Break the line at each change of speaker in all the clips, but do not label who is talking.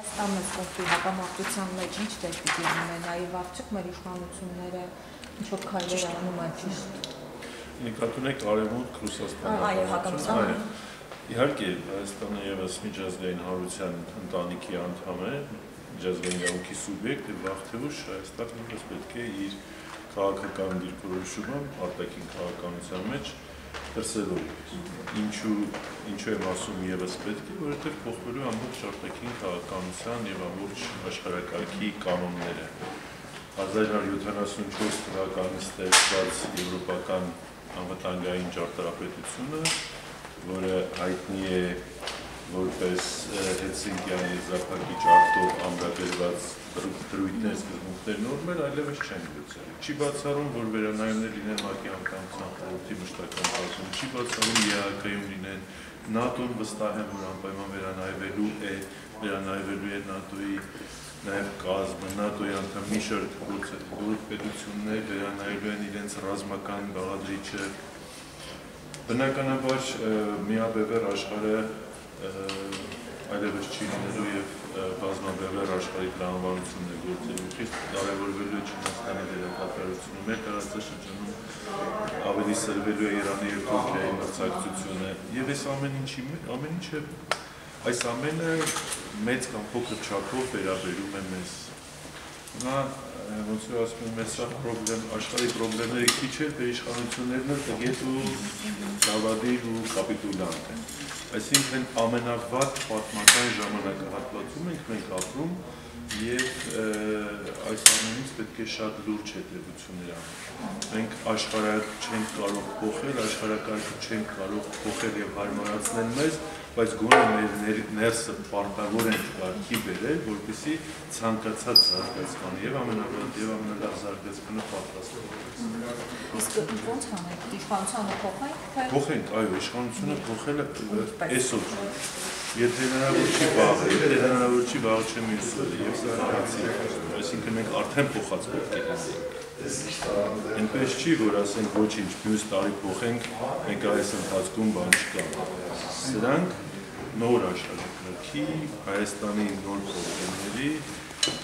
Հայաստանը կողքի հակամարտության մեջ ինչ դեր պիտի ունենա եւ արդյոք մեր իշխանությունները ինչ որ քայլեր անում են ճիշտ։
Նկատունեք արևմուտք Ռուսաստանը։
Այո, հակամարտության։
Իհարկե, Հայաստանը եւս միջազգային հարության ընտանիքի անդամ է, միջազգային իրավունքի սուբյեկտ եւ վաղ թե ուշ Հայաստանը նույնպես պետք է իր քաղաքական դիրքորոշումը արտաքին քաղաքականության մեջ դրսևորի։ Ինչու ինչու եմ ասում եւս պետք է, որովհետեւ փոխվելու ամբողջ արտաքին քաղաքականության եւ ամբողջ աշխարհակարգի կանոնները։ 1974 թվականից ստեղծված եվրոպական անվտանգային ճարտարապետությունը, որը հայտնի է որպես Հելսինկիայի զապակի ճարտով ամրագրված դրույթներ, սկզբունքներ, նորմեր այլևս չեն լուծել։ Չի բացառում, որ վերանայումներ լինեն ՄԱԿ-ի անկամության խորհրդի մշտական բազում, չի բացառում ԵԱԿ-ում լինեն, ՆԱՏՕ-ն վստահ է, որ անպայման վերանայվելու է, վերանայվելու է ՆԱՏՕ-ի նաև կազմը, ՆԱՏՕ-ի անդամ մի շարք պետություններ վերանայելու են իրենց ռազմական բաղադրիչը, Բնականաբար միաբևեր աշխարհը այլևս չի լինելու եւ բազմաբևեր աշխարհի տրամաբանությունն է գործելու խիստ կարևորվելու է Չինաստանի դերակատարությունը մեր տարածաշրջանում ավելի սրվելու է Իրանի եւ Թուրքիայի մրցակցությունը եւ այս ամեն ինչի ամեն ինչը այս ամենը մեծ կամ փոքր չափով վերաբերում է մեզ նա ոնց որ ասում եմ, սա պրոբլեմ, աշխարհի պրոբլեմների քիչ է, դե իշխանություններն էլ տգետ ու դավադիր ու կապիտուլանտ են։ Այսինքն ամենավատ պատմական ժամանակահատվածում ենք մենք ապրում եւ այս ամենից պետք է շատ լուրջ հետևություններ անել։ Մենք աշխարհը չենք կարող փոխել, աշխարհակարգը չենք կարող փոխել եւ հարմարացնել մեզ, բայց գոնե մեր ներսը պարտավոր են կարգի բերել, որպեսզի ցանկացած զարգացման եւ ամենավատ եւ ամենալավ զարգացմանը պատրաստվի։
Իսկ ո՞նց անենք, իշխանությունը փոխենք, թե
Փոխենք, այո, իշխանությունը փոխելը այսօր։ Եթե հնարավոր չի վաղը, եթե հնարավոր չի վաղը չեմ իսել, եւ սա հարացի։ Այսինքն մենք արդեն փոխած պետք է լինենք։ Այնպես չի, որ ասենք ոչինչ, մյուս տարի փոխենք, մենք այս ընթացքում բան չկա։ Սրանք նոր աշխարհակարգի Հայաստանի նոր խորհուրդների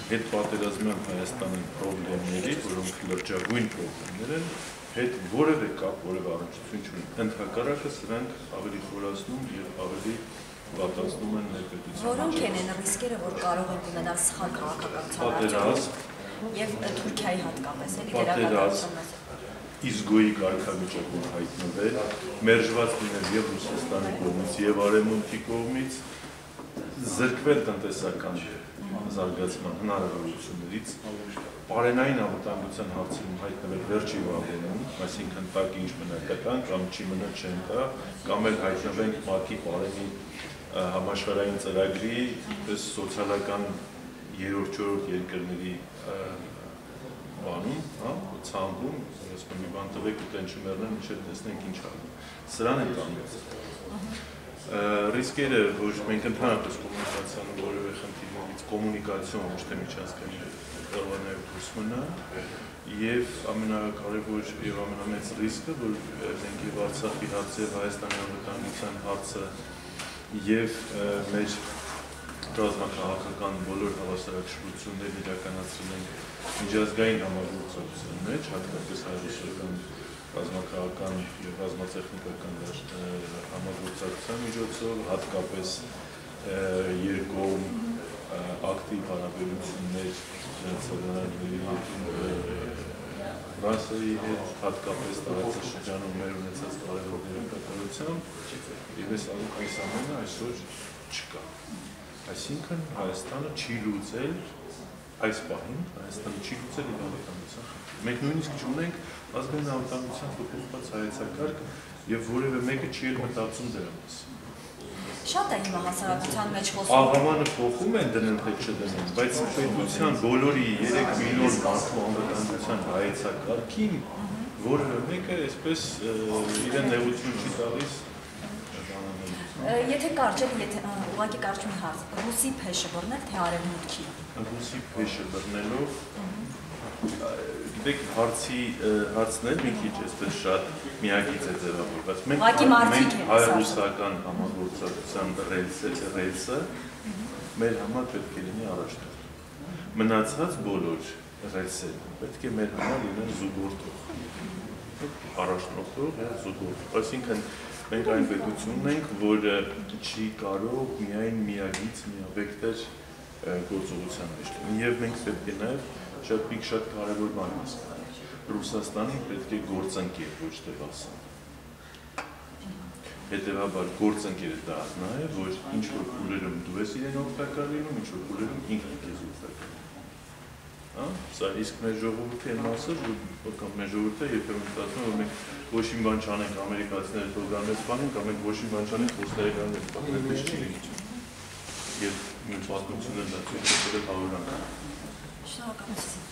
հետ պատերազմյան Հայաստանի խորհուրդների, որոնք լրջագույն խորհուրդներ են, հետ որևէ կապ, որևէ առնչություն չունեն։ Ընդհակառակը սրանք ավելի խորացնում եւ ավելի պատասնում են մեր պետության։
որոնք են այն ռիսկերը, որ կարող են ունենալ սխալ քաղաքականության
Պատերազմ,
եւ Թուրքիայի հատկապես էլի
Պատերազմ,
դերակատարությունը։
Իզգոյի կարգավիճակում հայտնվել, մերժված լինել եւ Ռուսաստանի կողմից եւ Արևմուտքի կողմից, զրկվել տնտեսական զարգացման հնարավորություններից, պարենային անվտանգության հարցերում հայտնվել վերջի վաղերում, այսինքն տակ ինչ մնակական կամ չի մնա չեն տա, կամ էլ հայտնվենք ՄԱԿ-ի պարենի համաշխարհային ծրագրի պես սոցիալական երրորդ-չորրորդ երկրների բանում, հա, ցանկում, ասում մի բան տվեք ու տեն չմեռնեն, ինչեւ տեսնենք ինչ անում։ Սրան են տանում։ Ռիսկերը, որ մենք ընդհանրապես կոմունիկացիան որևէ խնդիրներից կոմունիկացիոն ոչ թե միջազգային կարող նաև դուրս մնալ եւ ամենակարևոր եւ ամենամեծ ռիսկը, որ մենք եւ Արցախի հարցը եւ Հայաստանի անվտանգության հարցը եւ մեր ռազմաքաղաքական բոլոր հավասարակշռություններն իրականացրել են միջազգային համագործակցության մեջ, հատկապես հայ-ռուսական ռազմաքաղաքական եւ ռազմատեխնիկական համագործակցության միջոցով, հատկապես երկկողմ ակտիվ հարաբերություններ ցանցարանների Ֆրանսիայի հետ հատկապես տարածաշրջանում մեր ունեցած կարևոր դերակատարությամբ եւ այս ամենը այսօր չկա։ Այսինքն Հայաստանը չի լուծել այս պահին Հայաստանը չի լուծել իր անվտանգության խնդիրը։ Մենք նույնիսկ չունենք ազգային անվտանգության փոփոխված հայեցակարգ եւ որևէ մեկը չի էլ մտածում դրա մասին։
Շատ է հիմա հասարակության մեջ խոսում։
Աղավանը փոխում են դնեն թե չդնեն, բայց պետության բոլորի 3 միլիոն մարդու անվտանգության հայեցակարգին որևէ մեկը այսպես իրեն նեղություն չի տալիս
Եթե կարճ է, եթե ուղղակի կարճ մի հարց, ռուսի փեշը բռնել թե արևմուտքի։
Ռուսի փեշը բռնելով գիտեք հարցի հարցն էլ մի քիչ այսպես շատ միագիծ է ձևավորված։
մարդիկ են
հայ-ռուսական համագործակցության ռելսը ռելսը մեր համար պետք է լինի առաջնորդ։ Մնացած բոլոր ռելսերը պետք է մեր համար լինեն զուգորդող։ Առաջնորդող եւ զուգորդող։ Այսինքն մենք այն պետությունն ենք, որը չի կարող միայն միագից, միաբեկտեր գործողության մեջ լինի եւ մենք պետք է նաեւ շատ մի շատ կարևոր բան հասկանանք։ Ռուսաստանին պետք է գործընկեր, ոչ թե վասալ։ Հետևաբար գործընկերը դա նա է, որ ինչ որ փուլերում դու ես իրեն օգտակար լինում, ինչ որ փուլերում ինքն քեզ օգտակար։ սա իսկ մեր ժողովրդի այն մասը, որ կամ մեր ժողովուրդը երբեմն մտածում որ մենք ոչ մի բան չանենք ամերիկացիները թող գան մեզ բանին, կամ մենք ոչ մի բան չանենք ռուսները գան մեզ բանին, այդպես չի լինի։ Եվ մեր պատմությունը դա ցույց է տվել հարյուրանք։
Շնորհակալություն։